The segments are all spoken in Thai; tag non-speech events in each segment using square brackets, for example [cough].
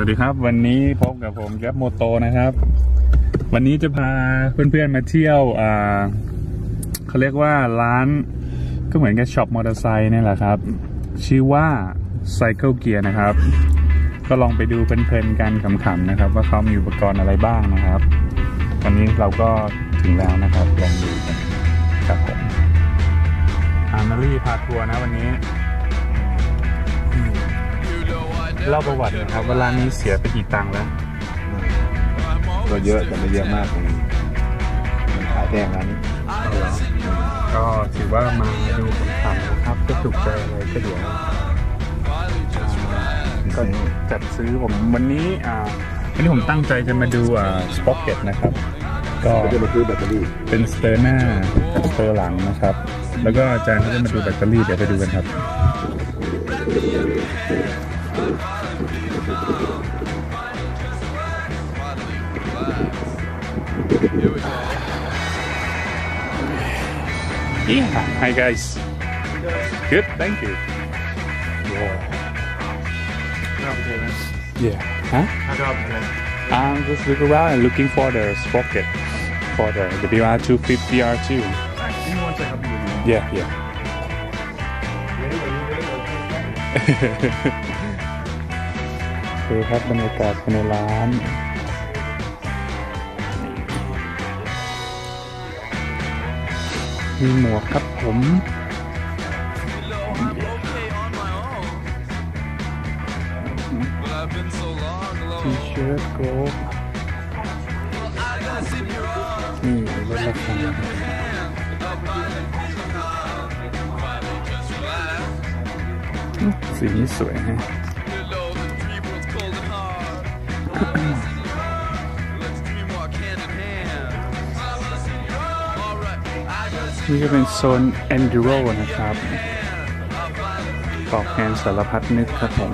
วัสดีครับ วันนี้พบกับผมแก๊ปโมโตนะครับ วันนี้จะพาเพื่อนๆมาเที่ยวอ่าเขาเรียกว่าร้านก็เหมือนกับช็อปมอเตอร์ไซค์นี่แหละครับ ชื่อว่า Cycle Gear นะครับ ก็ลองไปดูเพลินๆกันขำๆนะครับ ว่าเขามีอุปกรณ์อะไรบ้างนะครับ วันนี้เราก็ถึงแล้วนะครับลองดูกันครับผมอามารี่พาทัวร์นะวันนี้ เล่าประวัติหนะครับว่าร้านนี้เสียไปกี่ตังค์แล้ว ก็เยอะแต่ไม่เยอะมากมันมันขายแพงร้านนี้ก็ถือว่ามาดูขำๆนะครับก็ถูกใจอะไรก็เดี๋ยวอ่าก็จัดซื้อผมวันนี้อ่าวันนี้ผมตั้งใจจะมาดูอ่า sprocket นะครับก็ก็จะมาซื้อแบตเตอรี่เป็นสเตอร์หน้ากับสเตอร์หลังนะครับ แล้วก็อาจารย์ก็จะมาดูแบตเตอรี่เดี๋ยวไปดูกันครับ Yeah. Hi guys. Good. Thank you. Yeah. Yeah. Huh? I'm just looking around and looking for the sprocket for the WR250 R2. Yeah, [laughs] yeah. คือครับบรรยากาศภายในร้านมีหมวกครับผม ทีเชิ้ตโกลด์นี่ลดราคาสีนี้สวยฮะ นี่จะเป็นโซน Enduro นะครับปอกแกนสารพัดนึกครับผม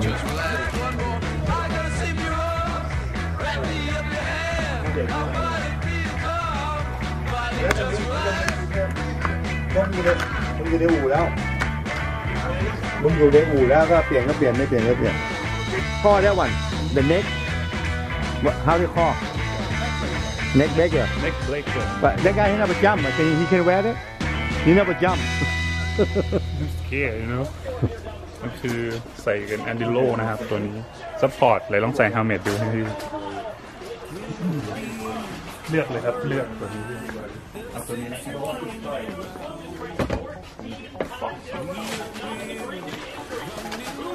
มึงอยู่ในมึงอยู่ในอู่แล้วมึงอยู่ในอู่แล้วก็เปลี่ยนก็เปลี่ยนไม่เปลี่ยนก็เปลี่ยนข้อได้วัน the neck What- how do you call neck breaker Next Blake but that guy he never jump can he, he can wear it he never jump care you know มันคือใส่กัน Andilo นะครับ ตัวนี้ ซัพพอร์ตเลยลองใส่ helmet ดูให้พี่เลือกเลยครับ เลือกตัวนี้เอาตัวนี้นะครับ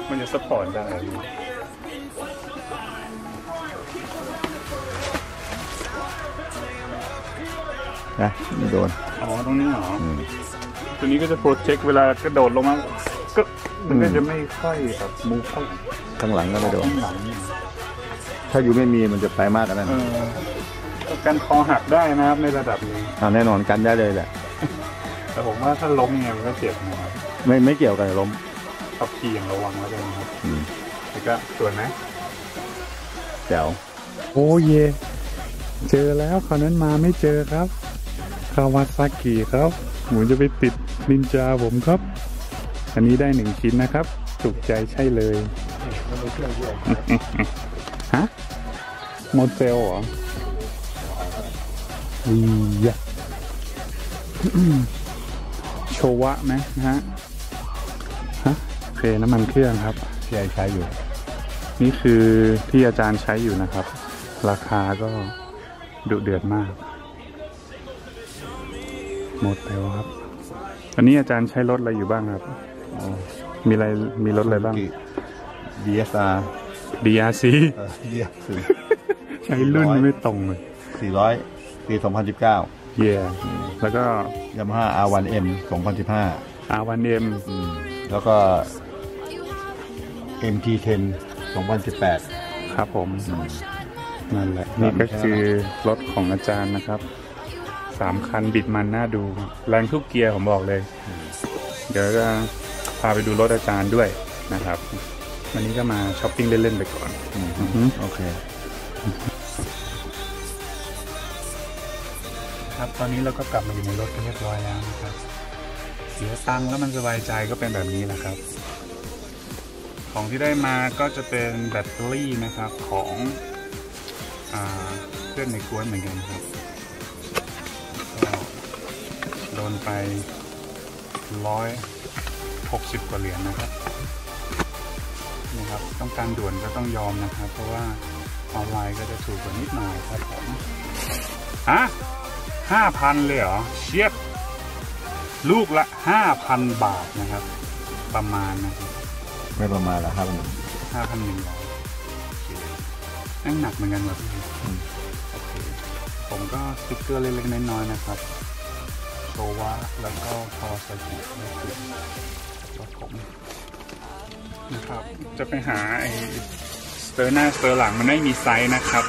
มันจะซัพพอร์ตได้ นะโดน อ๋อ ตรงนี้เหรออตัวนี้ก็จะโปรเทคเวลากระโดดลงมาก็มันก็จะไม่ค่อยแบบมูฟเข้าข้างหลังก็ไม่โดน ข้างหลังเนี่ยถ้าอยู่ไม่มีมันจะไปมากกว่านั้นเออกันคอหักได้นะครับในระดับนี้อ่าแน่นอนกันได้เลยแหละ แต่ผมว่าถ้าล้มเนี่ยมันก็เจ็บนะครับไม่ไม่เกี่ยวกันล้มขับขี่อย่างระวังแล้วกันนะครับอืมแล้วก็ส่วนไหมแจ๋วโอ้เย เจอแล้วคราวนั้นมาไม่เจอครับ คาวาซากิครับหมูจะไปติดนินจาผมครับ อันนี้ได้หนึ่งชิ้นนะครับถูกใจใช่เลยฮะโมเตลเหรอวียะโชวะไหมฮะฮะโอเคน้ำมันเครื่องครับที่ไอใช้อยู่ นี่คือที่อาจารย์ใช้อยู่นะครับ ราคาก็ดุเดือดมาก โมเตลครับวันนี้อาจารย์ใช้รถอะไรอยู่บ้างครับ มีอะไร มีรถอะไรบ้าง DSR DRC เออ DSR ใช้รุ่นไม่ตรงเลย 400 ปี 2019 เย่แล้วก็ Yamaha R1M 2015 R1M อืมแล้วก็ MT10 2018 ครับผม นั่นแหละ นี่ก็คือรถของอาจารย์นะครับ สามคันบิดมันน่าดู แรงทุกเกียร์ผมบอกเลย เดี๋ยวจะพาไปดูรถอาจารย์ด้วยนะครับ วันนี้ก็มาช้อปปิ้งเล่น ๆ ไปก่อนอืมอือฮึโอเค ครับตอนนี้เราก็กลับมาอยู่ในรถกันเรียบร้อยแล้วนะครับเสียตังค์แล้วมันสบายใจก็เป็นแบบนี้แหละครับ ของที่ได้มาก็จะเป็นแบตเตอรี่นะครับของอาเพื่อนในกวนเหมือนกันครับ นไปร้อยหกสิบกว่าเหรียญนะครับนี่ครับ ต้องการด่วนก็ต้องยอมนะครับ เพราะว่าออนไลน์ก็จะถูกกว่านิดหน่อยครับผมฮะห้าพันเลยเหรอ เชียบลูกละห้าพันบาทนะครับ ประมาณนะครับไม่ประมาณแล้วครับห้าพันหนึ่งร้อยนั่งหนักเหมือนกันว่ะพี่อืมโอเคผมก็สติ๊กเกอร์เล็กๆน้อยๆนะครับโช วะแล้วก็คอสกินี่คือรถผมนะครับ จะไปหาไอ้สเตอร์หน้าสเตอร์หลังมันไม่มีไซส์นะครับ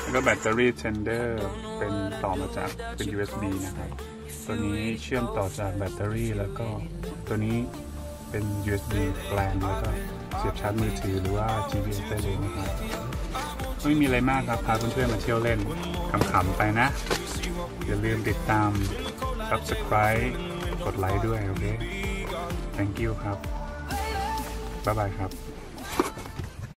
แล้วก็ battery tender เป็นต่อมาจากเป็น USB นะครับ ตัวนี้เชื่อมต่อจากแบตเตอรี่แล้วก็ตัวนี้เป็น USB แปลงแล้วก็เสียบชาร์จมือถือหรือว่า GPS ได้เลยนะครับ ไม่มีอะไรมากครับ พาเพื่อนๆมาเที่ยวเล่นขำๆไปนะ อย่าลืมติดตาม subscribe กดไลค์ด้วย โอเค thank you ครับ บ๊ายบายครับ